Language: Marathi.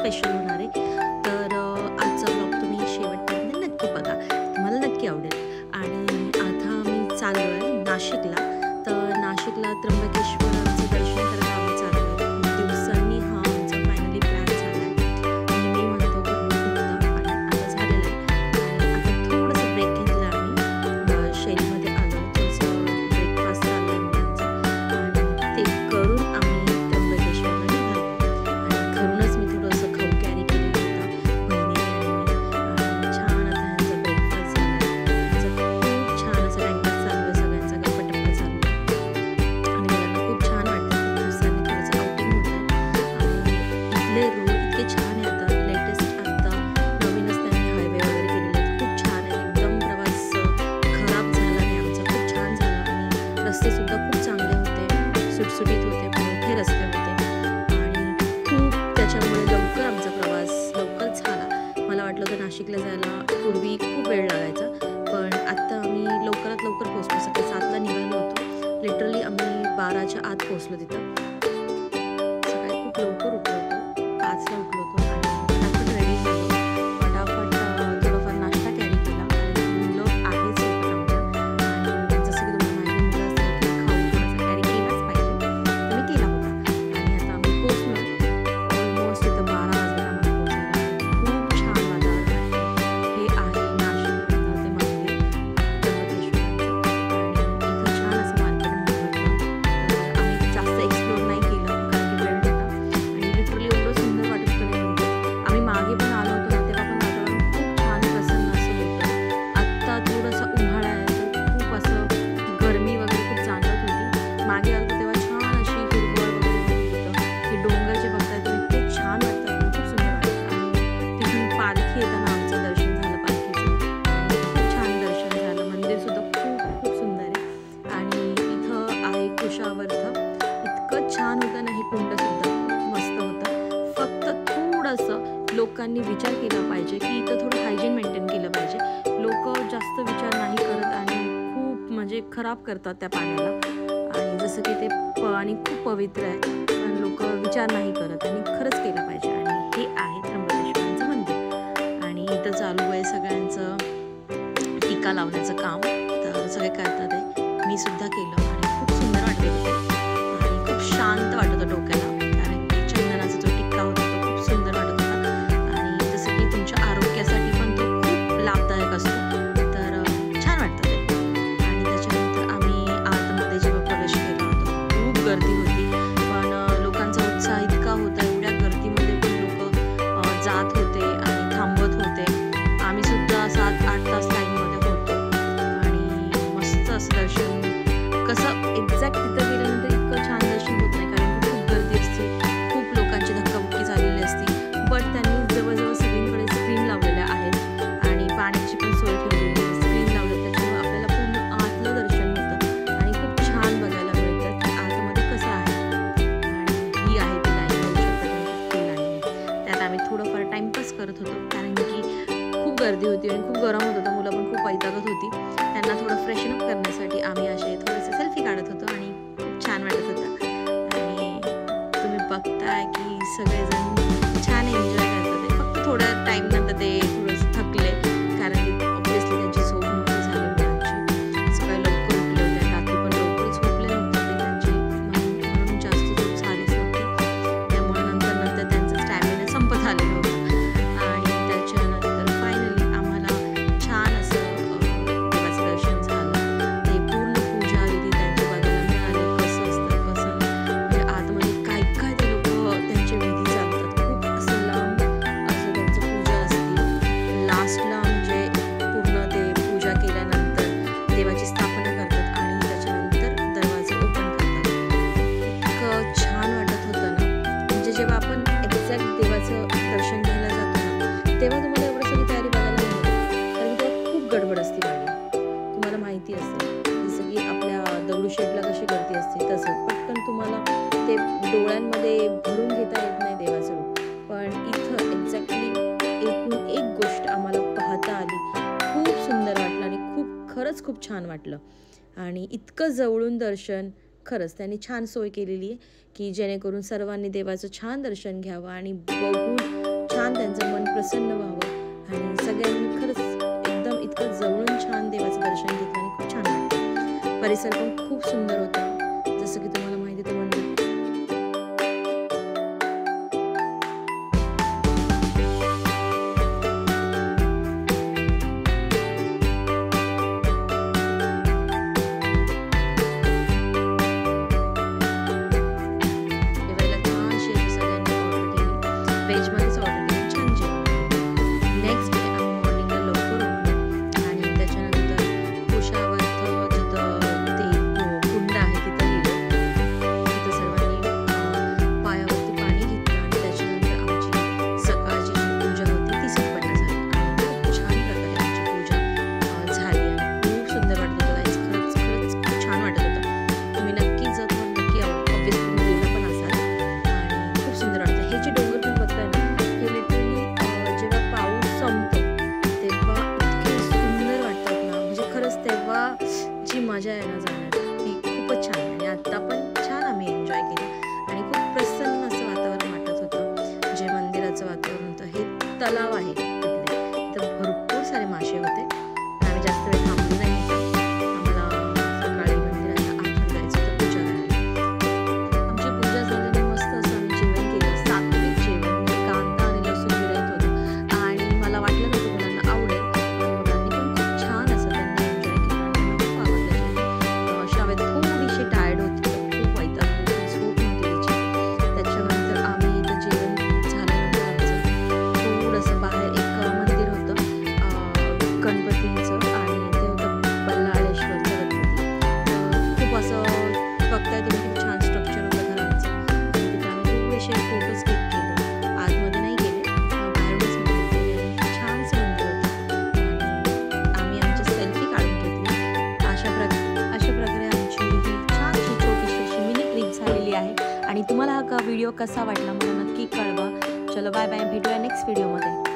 स्पेशल होणार आहे. तर आजचा ब्लॉग तुम्ही शेवटपर्यंत नक्की बघा. तुम्हाला नक्की आवडेल. आणि आता मी चाललो आहे नाशिकला. तर नाशिकला त्र्यंबकेश्वराचं दर्शन करायला रस्तेसुद्धा खूप चांगले होते सुटसुटीत होते मोठे रस्ते होते. आणि खूप त्याच्यामुळे लवकर आमचा प्रवास लवकर झाला. मला वाटलं होतं नाशिकला जायला पूर्वी खूप वेळ लागायचा पण आत्ता आम्ही लवकरात लवकर पोहोचलो. सकाळी सातला निघालो होतो. लिटरली आम्ही बाराच्या आत पोचलो तिथं. सकाळी खूप लवकर उठलो. लोकांनी विचार केला पाहिजे की इथं थोडं हायजीन मेंटेन केलं पाहिजे. लोक जास्त विचार नाही करत आणि खूप म्हणजे खराब करतात त्या पाण्याला. आणि जसं की ते पाणी खूप पवित्र आहे पण लोक विचार नाही करत आणि खरंच केलं पाहिजे. आणि हे आहे त्र्यंबकेश्वरांचं मंदिर. आणि इथं चालू आहे सगळ्यांचं टीका लावण्याचं काम. तर सगळे करतात आहे. मी सुद्धा केलं. contigo. आम्ही असे थोडेसे सेल्फी काढत होतो आणि खूप छान वाटत होतं. आणि तुम्ही बघताय की सगळे गडबड असते गाडी. तुम्हाला माहिती असते. जसं की आपल्या दगडूशेठला कशी गर्दी असते तसं. पटकन तुम्हाला ते डोळ्यांमध्ये भरून घेता येत नाही देवाचं रूप. पण इथं एक्झॅक्टली एकूण एक गोष्ट आम्हाला पाहता आली. खूप सुंदर वाटलं आणि खूप खरंच खूप छान वाटलं. आणि इतकं जवळून दर्शन खरंच त्यांनी छान सोय केलेली आहे की जेणेकरून सर्वांनी देवाचं छान दर्शन घ्यावं आणि बघून छान त्यांचं मन प्रसन्न व्हावं. आणि सगळ्यांनी खरंच दर्शन घेतलं आणि खूप छान वाटलं परिसर पण खूप सुंदर होता. तलाव आहे. व्हिडिओ कसा वाटला? मला नक्की कळवा. चलो बाय बाय भेटूया नेक्स्ट व्हिडिओमध्ये